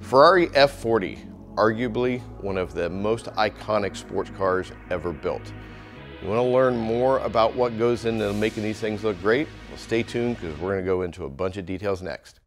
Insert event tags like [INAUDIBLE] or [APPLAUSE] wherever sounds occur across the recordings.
Ferrari F40, arguably one of the most iconic sports cars ever built. You want to learn more about what goes into making these things look great? Well, stay tuned because we're going to go into a bunch of details next.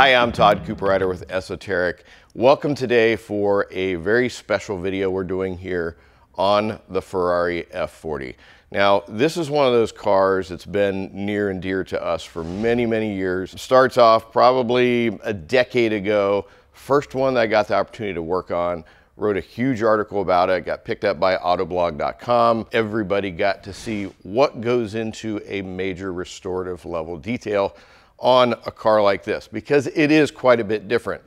Hi, I'm Todd Cooperider with Esoteric. Welcome today for a very special video we're doing here on the Ferrari F40. Now, this is one of those cars that's been near and dear to us for many, many years. Starts off probably a decade ago. First one that I got the opportunity to work on wrote a huge article about it, got picked up by autoblog.com. Everybody got to see what goes into a major restorative level detail on a car like this because it is quite a bit different.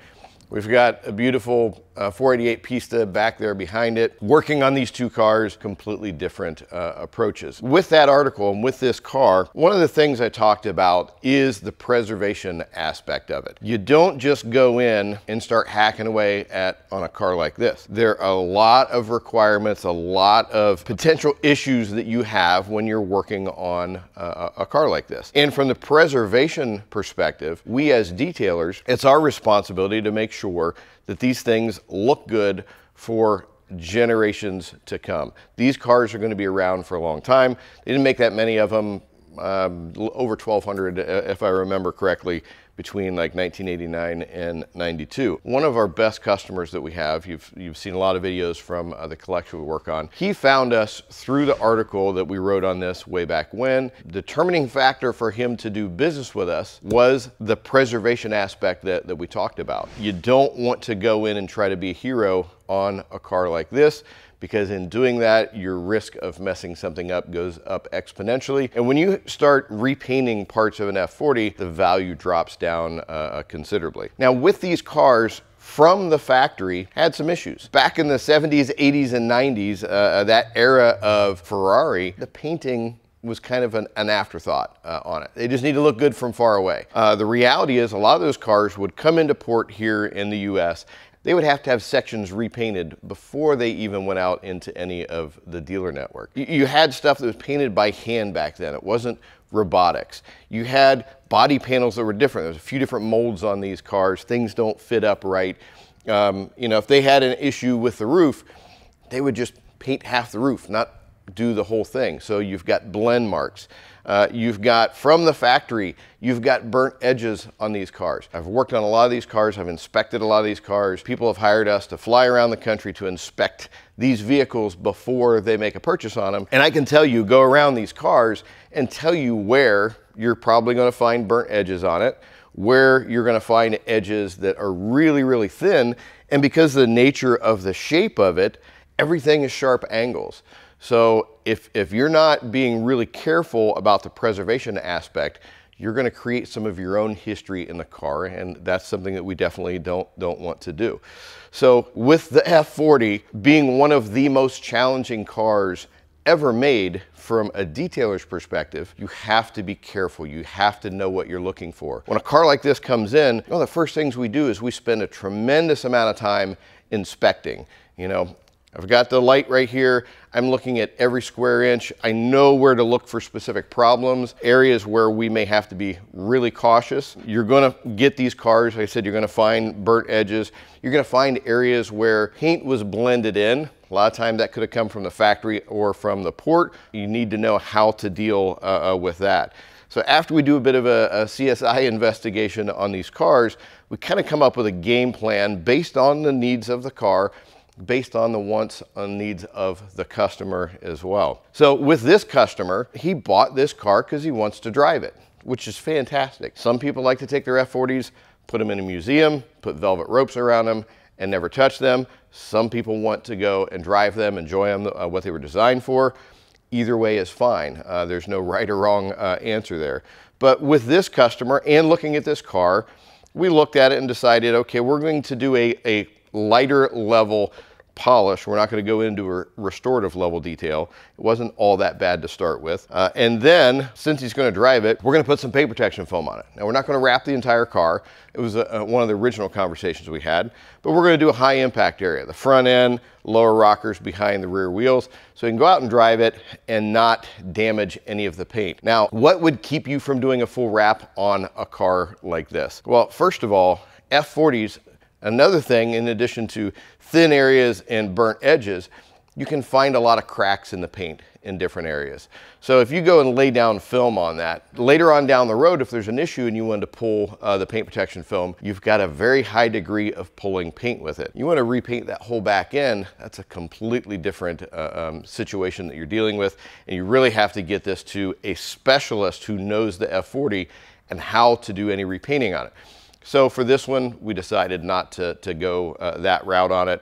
We've got a beautiful uh, 488 Pista back there behind it. Working on these two cars, completely different uh, approaches. With that article and with this car, one of the things I talked about is the preservation aspect of it. You don't just go in and start hacking away at on a car like this. There are a lot of requirements, a lot of potential issues that you have when you're working on a, a car like this. And from the preservation perspective, we as detailers, it's our responsibility to make sure sure that these things look good for generations to come. These cars are going to be around for a long time. They didn't make that many of them, um, over 1,200 uh, if I remember correctly, between like 1989 and 92. One of our best customers that we have, you've, you've seen a lot of videos from uh, the collection we work on, he found us through the article that we wrote on this way back when. Determining factor for him to do business with us was the preservation aspect that, that we talked about. You don't want to go in and try to be a hero on a car like this because in doing that, your risk of messing something up goes up exponentially. And when you start repainting parts of an F40, the value drops down uh, considerably. Now with these cars, from the factory had some issues. Back in the 70s, 80s, and 90s, uh, that era of Ferrari, the painting was kind of an, an afterthought uh, on it. They just need to look good from far away. Uh, the reality is a lot of those cars would come into port here in the US they would have to have sections repainted before they even went out into any of the dealer network. You had stuff that was painted by hand back then. It wasn't robotics. You had body panels that were different. There's a few different molds on these cars. Things don't fit up right. Um, you know, if they had an issue with the roof, they would just paint half the roof, not do the whole thing. So you've got blend marks. Uh, you've got from the factory, you've got burnt edges on these cars. I've worked on a lot of these cars. I've inspected a lot of these cars. People have hired us to fly around the country to inspect these vehicles before they make a purchase on them. And I can tell you, go around these cars and tell you where you're probably going to find burnt edges on it, where you're going to find edges that are really, really thin. And because of the nature of the shape of it, everything is sharp angles. So if, if you're not being really careful about the preservation aspect, you're going to create some of your own history in the car, and that's something that we definitely don't, don't want to do. So with the F40 being one of the most challenging cars ever made from a detailer's perspective, you have to be careful. You have to know what you're looking for. When a car like this comes in, one of the first things we do is we spend a tremendous amount of time inspecting. You know, I've got the light right here. I'm looking at every square inch. I know where to look for specific problems, areas where we may have to be really cautious. You're gonna get these cars, like I said, you're gonna find burnt edges. You're gonna find areas where paint was blended in. A lot of time that could have come from the factory or from the port. You need to know how to deal uh, uh, with that. So after we do a bit of a, a CSI investigation on these cars, we kind of come up with a game plan based on the needs of the car based on the wants and needs of the customer as well. So with this customer, he bought this car because he wants to drive it, which is fantastic. Some people like to take their F40s, put them in a museum, put velvet ropes around them, and never touch them. Some people want to go and drive them, enjoy them, uh, what they were designed for. Either way is fine. Uh, there's no [LAUGHS] right or wrong uh, answer there. But with this customer and looking at this car, we looked at it and decided, okay, we're going to do a, a lighter level polish. We're not going to go into a restorative level detail. It wasn't all that bad to start with. Uh, and then, since he's going to drive it, we're going to put some paint protection film on it. Now, we're not going to wrap the entire car. It was a, a, one of the original conversations we had, but we're going to do a high impact area, the front end, lower rockers behind the rear wheels, so you can go out and drive it and not damage any of the paint. Now, what would keep you from doing a full wrap on a car like this? Well, first of all, F40s Another thing, in addition to thin areas and burnt edges, you can find a lot of cracks in the paint in different areas. So if you go and lay down film on that, later on down the road, if there's an issue and you want to pull uh, the paint protection film, you've got a very high degree of pulling paint with it. You want to repaint that whole back end, that's a completely different uh, um, situation that you're dealing with. And you really have to get this to a specialist who knows the F40 and how to do any repainting on it. So for this one, we decided not to, to go uh, that route on it.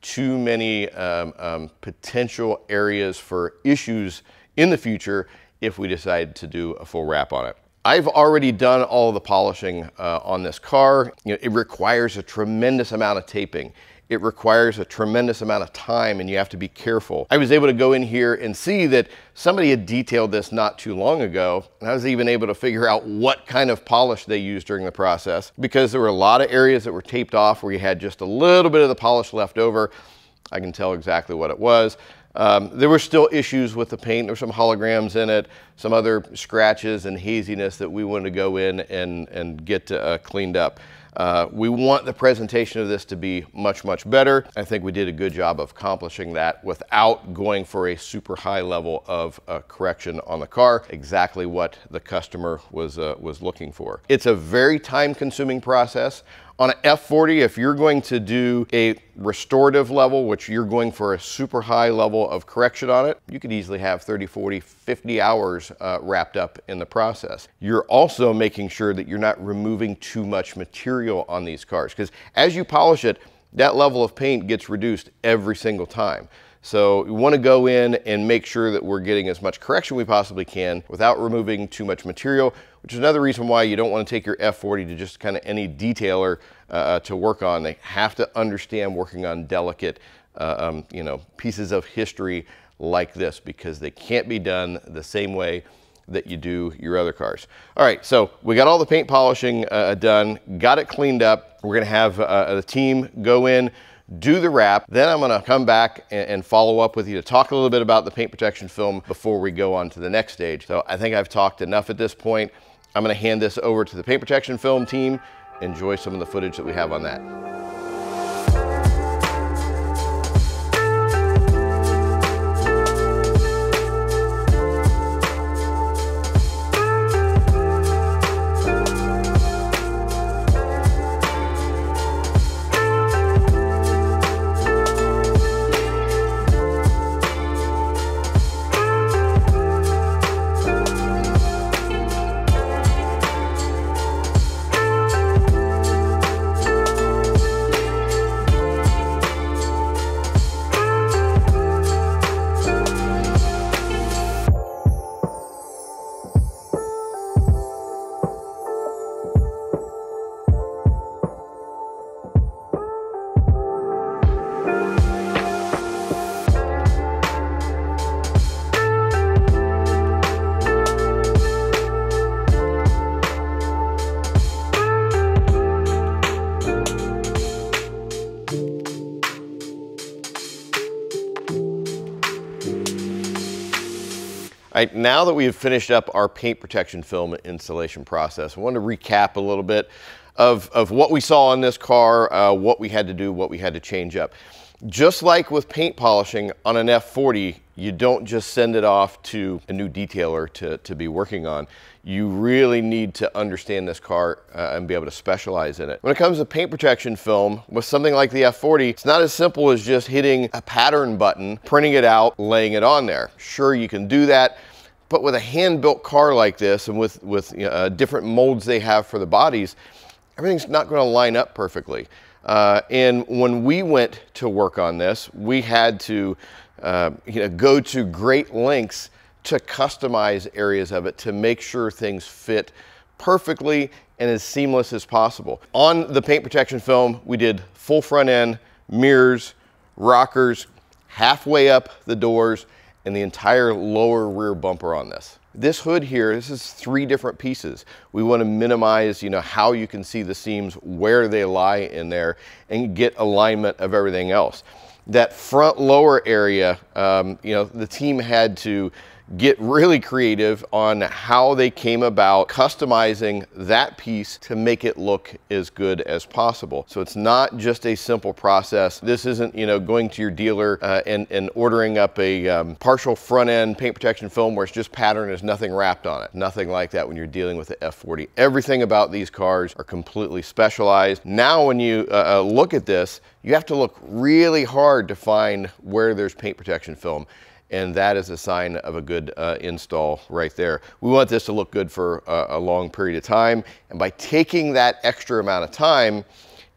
Too many um, um, potential areas for issues in the future if we decide to do a full wrap on it. I've already done all the polishing uh, on this car. You know, it requires a tremendous amount of taping it requires a tremendous amount of time and you have to be careful. I was able to go in here and see that somebody had detailed this not too long ago. And I was even able to figure out what kind of polish they used during the process because there were a lot of areas that were taped off where you had just a little bit of the polish left over. I can tell exactly what it was. Um, there were still issues with the paint. There were some holograms in it, some other scratches and haziness that we wanted to go in and, and get uh, cleaned up. Uh, we want the presentation of this to be much, much better. I think we did a good job of accomplishing that without going for a super high level of uh, correction on the car, exactly what the customer was, uh, was looking for. It's a very time consuming process. On an F40, if you're going to do a restorative level, which you're going for a super high level of correction on it, you could easily have 30, 40, 50 hours uh, wrapped up in the process. You're also making sure that you're not removing too much material on these cars because as you polish it, that level of paint gets reduced every single time. So we want to go in and make sure that we're getting as much correction we possibly can without removing too much material, which is another reason why you don't want to take your F40 to just kind of any detailer uh, uh, to work on. They have to understand working on delicate, uh, um, you know, pieces of history like this because they can't be done the same way that you do your other cars. All right, so we got all the paint polishing uh, done, got it cleaned up. We're gonna have uh, the team go in, do the wrap. Then I'm gonna come back and, and, follow up with you to talk a little bit about the paint protection film before we go on to the next stage. So I think I've talked enough at this point. I'm gonna hand this over to the paint protection film team. Enjoy some of the footage that we have on that. Right, now that we have finished up our paint protection film installation process, I want to recap a little bit of, of what we saw on this car, uh, what we had to do, what we had to change up. Just like with paint polishing on an F40, you don't just send it off to a new detailer to, to be working on. You really need to understand this car uh, and be able to specialize in it. When it comes to paint protection film, with something like the F40, it's not as simple as just hitting a pattern button, printing it out, laying it on there. Sure, you can do that, but with a hand-built car like this and with, with you know, uh, different molds they have for the bodies, everything's not going to line up perfectly. Uh, and when we went to work on this, we had to uh, you know, go to great lengths to customize areas of it to make sure things fit perfectly and as seamless as possible. On the paint protection film, we did full front end, mirrors, rockers, halfway up the doors, and the entire lower rear bumper on this. This hood here, this is three different pieces. We want to minimize, you know, how you can see the seams, where they lie in there, and get alignment of everything else. That front lower area, um, you know, the team had to get really creative on how they came about customizing that piece to make it look as good as possible. So it's not just a simple process. This isn't, you know, going to your dealer uh, and, and ordering up a um, partial front end paint protection film where it's just pattern, there's nothing wrapped on it. Nothing like that when you're dealing with the F40. Everything about these cars are completely specialized. Now when you uh, uh look at this, you have to look really hard to find where there's paint protection film and that is a sign of a good uh, install right there. We want this to look good for a, a long period of time, and by taking that extra amount of time,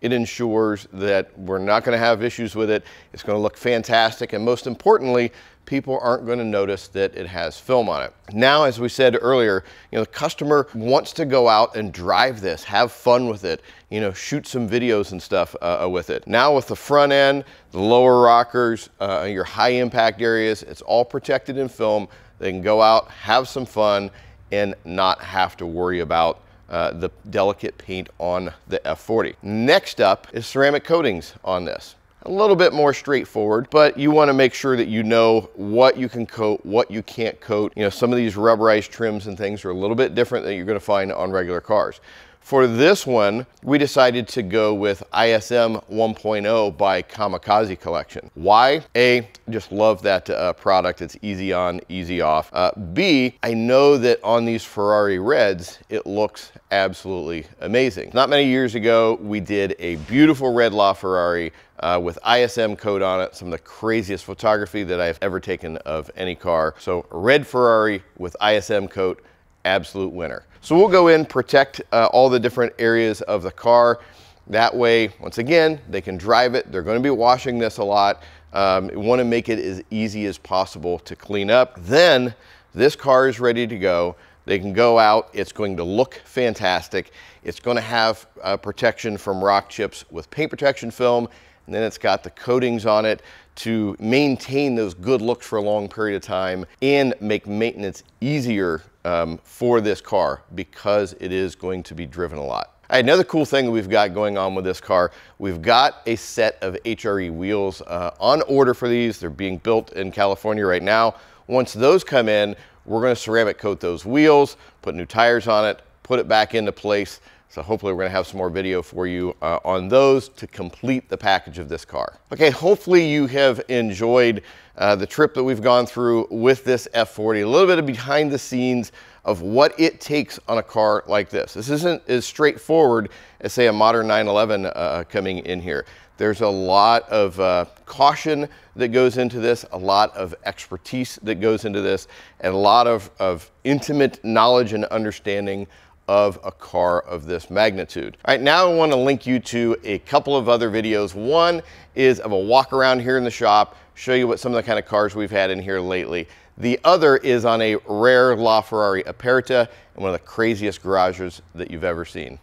it ensures that we're not going to have issues with it. It's going to look fantastic, and most importantly, people aren't going to notice that it has film on it. Now, as we said earlier, you know, the customer wants to go out and drive this, have fun with it, you know, shoot some videos and stuff uh, uh, with it. Now with the front end, the lower rockers, uh, your high impact areas, it's all protected in film. They can go out, have some fun, and not have to worry about uh, the delicate paint on the F40. Next up is ceramic coatings on this a little bit more straightforward, but you wanna make sure that you know what you can coat, what you can't coat. You know, some of these rubberized trims and things are a little bit different than you're gonna find on regular cars. For this one, we decided to go with ISM 1.0 by Kamikaze Collection. Why? A, just love that uh, product. It's easy on, easy off. Uh, B, I know that on these Ferrari Reds, it looks absolutely amazing. Not many years ago, we did a beautiful red LaFerrari uh, with ISM coat on it, some of the craziest photography that I've ever taken of any car. So red Ferrari with ISM coat, absolute winner. So we'll go in, protect uh, all the different areas of the car. That way, once again, they can drive it. They're gonna be washing this a lot. Um, wanna make it as easy as possible to clean up. Then this car is ready to go. They can go out, it's going to look fantastic. It's gonna have uh, protection from rock chips with paint protection film, and then it's got the coatings on it to maintain those good looks for a long period of time and make maintenance easier um, for this car because it is going to be driven a lot. Right, another cool thing we've got going on with this car, we've got a set of HRE wheels uh, on order for these. They're being built in California right now. Once those come in, we're gonna ceramic coat those wheels, put new tires on it, put it back into place. So hopefully we're gonna have some more video for you uh, on those to complete the package of this car. Okay, hopefully you have enjoyed uh, the trip that we've gone through with this F40, a little bit of behind the scenes of what it takes on a car like this. This isn't as straightforward as say a modern 911 uh, coming in here. There's a lot of uh, caution that goes into this, a lot of expertise that goes into this, and a lot of, of intimate knowledge and understanding of a car of this magnitude. All right, now I want to link you to a couple of other videos. One is of a walk around here in the shop, show you what some of the kind of cars we've had in here lately. The other is on a rare LaFerrari Aperta and one of the craziest garages that you've ever seen.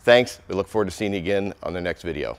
Thanks. We look forward to seeing you again on the next video.